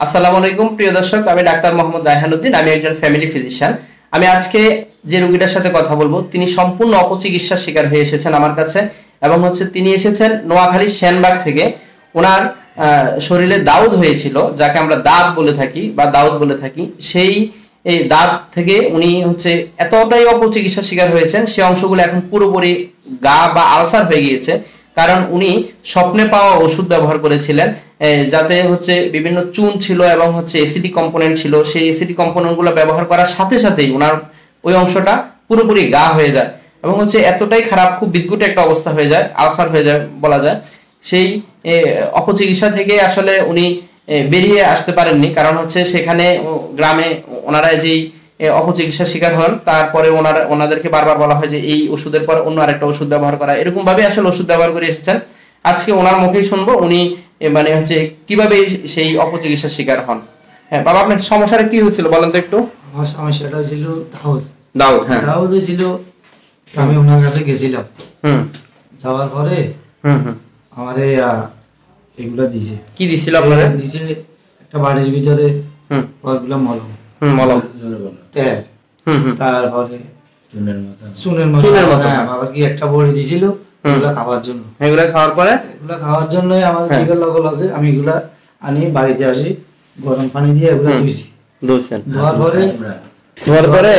আসসালামু আলাইকুম, প্রিয় দর্শক, আমি ডাক্তার মোহাম্মদ রায়হানুদ্দিন, আমি একজন ফ্যামিলি ফিজিশিয়ান আমি আজকে যে রোগীটার সাথে কথা বলব, তিনি সম্পূর্ণ অপচিকিৎসার শিকার হয়ে এসেছেন আমার কাছে, এবং হচ্ছে তিনি এসেছেন নোয়াখালী সেনবাগ থেকে। ওনার শরীরে দাউদ হয়েছিল, যাকে আমরা দাঁত বলে থাকি, বা দাউদ বলে থাকি। সেই, এই দাঁত থেকে উনি হচ্ছে এতটাই অপচিকিৎসার শিকার হয়েছেন সেই অংশগুলো এখন পুরোপুরি গা বা আলসার হয়ে গিয়েছে। কারণ উনি স্বপ্নে পাওয়া ওষুধ ব্যবহার করেছিলেন যাতে হচ্ছে বিভিন্ন চুন ছিল এবং হচ্ছে এসিডি কম্পোনেন্ট ছিল। সেই এসিডি কম্পোনেন্টগুলো ব্যবহার করার সাথে সাথেই ওনার ওই অংশটা পুরোপুরি গা হয়ে যায় এবং হচ্ছে এতটাই খারাপ, খুব বিদ্যুৎ একটা অবস্থা হয়ে যায়, আলসার হয়ে যায় বলা যায়। সেই অপচিকিৎসা থেকে আসলে উনি বেরিয়ে আসতে পারেননি। কারণ হচ্ছে সেখানে গ্রামে ওনারা যেই অপচিকিৎসার শিকার হন। তারপরে ওনারা ওনাদেরকে বারবার বলা হয় যে এই ওষুধের পর অন্য আরেকটা ওষুধ ব্যবহার করা। এরকম ভাবে আসলে ওষুধ ব্যবহার করে এসেছেন। আজকে ওনার মুখেই শুনব উনি মানে হচ্ছে কীভাবে সেই অপচিকিৎসার শিকার হন। হ্যাঁ বাবা আপনার সমস্যাটা কি হয়েছিল বলেন তো একটু? সমস্যাটা ছিল দাউদ। দাউদ হ্যাঁ। দাউদ হয়েছিল আমি ওনার কাছে গেছিলাম। হুম। যাওয়ার পরে হুম হুম। আমারে এগুলা দিছে। কি দিছিল আপনারা? দিছে একটা বাড়ির ভিতরে হুম। কয়েকগুলা মলম। তারপরে চুনের চুনের হ্যাঁ, হ্যাঁ। আবার কি একটা বড়ি দিছিল এগুলা খাওয়ার জন্য। এগুলো খাওয়ার পরে? এগুলা খাওয়ার জন্য আমার হ্যাঁ। লগে লগে আমি এগুলা আনি বাড়িতে আসি গরম পানি দিয়ে এগুলা ধুইছি। দুইছেন ধোয়ার পরে ধোয়ার পরে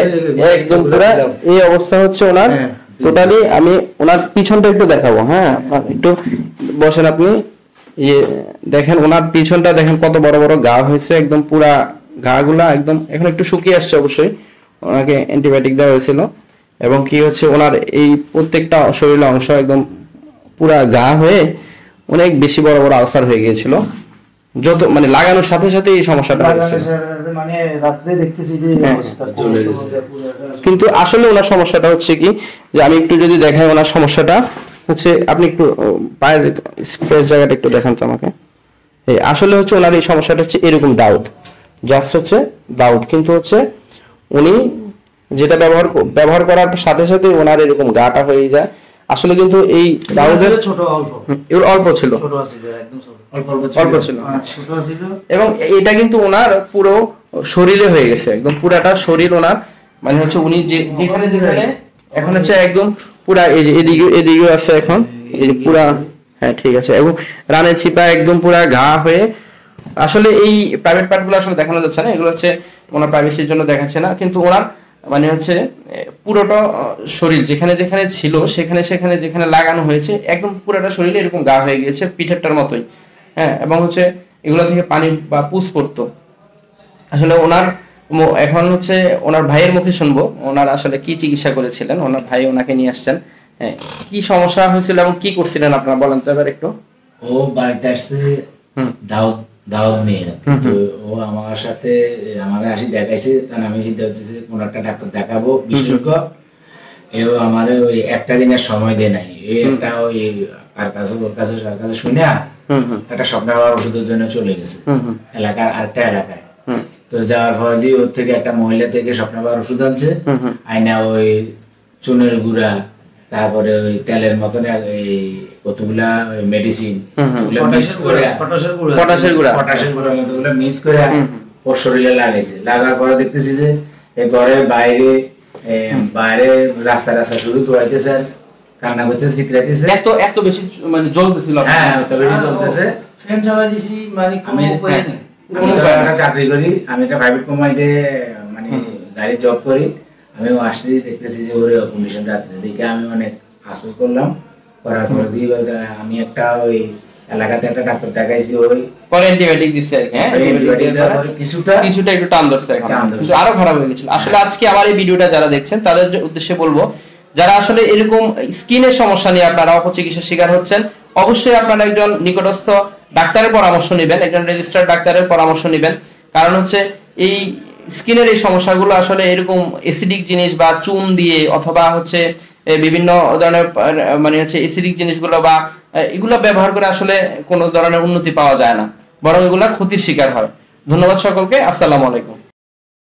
একদম পুরো এই অবস্থা হচ্ছে ওনার। হ্যাঁ। টোটালি আমি ওনার পিছনটা একটু দেখাবো হ্যাঁ? একটু বসেন আপনি। ইয়ে দেখেন ওনার পিছনটা দেখেন কত বড় বড় গা হয়েছে একদম পুরা গা গুলা একদম এখন একটু শুকিয়ে আসছে অবশ্যই। ওনাকে অ্যান্টিবায়োটিক দেওয়া হয়েছিল। এবং কি হচ্ছে ওনার এই প্রত্যেকটা শরীরের অংশ একদম পুরা গা হয়ে অনেক বেশি বড় বড় আলসার হয়ে গিয়েছিল। যত মানে লাগানোর সাথে সাথে এই সমস্যাটা হয়েছে। মানে রাত্রে দেখতেছি যে হ্যাঁ। অবস্থা চলে গেছে। কিন্তু আসলে ওনার সমস্যাটা হচ্ছে কি যে আমি একটু যদি দেখাই ওনার সমস্যাটা হচ্ছে আপনি একটু পায়ের ফ্রেশ জায়গাটা একটু দেখান তো আমাকে। এই আসলে হচ্ছে ওনার এই সমস্যাটা হচ্ছে এরকম দাউদ। জাস্ট হচ্ছে দাউদ কিন্তু হচ্ছে উনি যেটা ব্যবহার ব্যবহার করার সাথে সাথে ওনার এরকম গাটা হয়ে যায়। আসলে কিন্তু এই দাউদের ছোট অল্প। এগুলো অল্প ছিল। ছোট একদম অল্প ছিল। হ্যাঁ, ছোট ছিল এবং এটা কিন্তু ওনার পুরো শরীরে হয়ে গেছে একদম পুরাটা শরীর ওনার। মানে হচ্ছে উনি যে যেখানে যেখানে এখন হচ্ছে একদম পুরা এই যে এদিকে এদিকেও আছে এখন। এই যে পুরা হ্যাঁ ঠিক আছে। এবং রানের চিপা একদম পুরা ঘা হয়ে আসলে এই প্রাইভেট পার্টগুলো আসলে দেখানো যাচ্ছে না এগুলো হচ্ছে ওনার প্রাইভেসির জন্য দেখাচ্ছে না কিন্তু ওনার মানে হচ্ছে পুরোটা শরীর যেখানে যেখানে ছিল সেখানে সেখানে যেখানে লাগানো হয়েছে একদম পুরোটা শরীরে এরকম গা হয়ে গিয়েছে পিঠেরটার মতোই হ্যাঁ এবং হচ্ছে এগুলো থেকে পানি বা পুষ পড়তো আসলে ওনার এখন হচ্ছে ওনার ভাইয়ের মুখে শুনব ওনার আসলে কি চিকিৎসা করেছিলেন ওনার ভাই ওনাকে নিয়ে আসছেন হ্যাঁ, কি সমস্যা হয়েছিল এবং কি করছিলেন আপনারা বলেন তো এবার একটু ও বাড়িতে আসছে হুম। দাউদ দাউদ নিয়ে তো ও আমার সাথে আমার আসি দেখাইছে তখন আমি করতেছি কোন একটা ডাক্তার দেখাবো বিশেষজ্ঞ। এও আমার ওই একটা দিনের সময় দেয় নাই। এই একটা ওই কার কাছে ওর কাছে কার কাছে শুনে একটা স্বপ্ন পাওয়ার ওষুধের জন্য চলে গেছে। এলাকার আরেকটা এলাকায়। তো যাওয়ার পরে দিয়ে ওর থেকে একটা মহিলা থেকে স্বপ্ন পাওয়ার ওষুধ আনছে। আয়না ওই চুনের গুঁড়া তারপরে ওই তেলের মতন এই কতগুলা মেডিসিন। করে। পটাশের গুঁড়া। পটাশের গুঁড়া। মিক্স। ওর শরীরে লাগাইছে। লাগার পরে দেখতেছি যে ঘরে বাইরে বাইরে রাস্তা রাস্তা শুরু করাইতেছে আর কান্না করতেছে চিকরাইতেছে এত এত বেশি মানে জ্বলতেছিল হ্যাঁ তো বেশি চলতেছে ফ্যান চালা দিছি মানে কোনো আমি উপায় নেই। একটা চাকরি করি আমি একটা প্রাইভেট কোম্পানিতে মানে গাড়ি জব করি। আমি আসতে দেখতেছি যে ওর কন্ডিশন রাত্রে দেখে আমি অনেক আশ্বাস করলাম। করার পরে দিয়ে আমি একটা ওই এলাকাতে একটা ডাক্তার দেখাইছি ওই পরে অ্যান্টিবায়োটিক দিচ্ছে আর হ্যাঁ? Antibiotic antibiotic দেওয়ার দেওয়ার পরে কিছুটা কিছুটা একটু টান ধরছে এখন টান ধরছে। কিন্তু আরও খারাপ হয়ে গেছিল। আসলে আজকে আমার এই ভিডিওটা যারা দেখছেন তাদের উদ্দেশ্যে বলব যারা আসলে এরকম স্কিনের সমস্যা নিয়ে আপনারা অপচিকিৎসার শিকার হচ্ছেন অবশ্যই আপনারা একজন নিকটস্থ ডাক্তারের পরামর্শ নেবেন একজন রেজিস্টার্ড ডাক্তারের পরামর্শ নেবেন। কারণ হচ্ছে এই স্কিনের এই সমস্যাগুলো আসলে এরকম এসিডিক জিনিস বা চুন দিয়ে অথবা হচ্ছে বিভিন্ন ধরনের মানে হচ্ছে এসিডিক জিনিসগুলো বা এগুলো ব্যবহার করে আসলে কোনো ধরনের উন্নতি পাওয়া যায় না। বরং এগুলা ক্ষতির শিকার হয়। ধন্যবাদ সকলকে। আসসালামু আলাইকুম।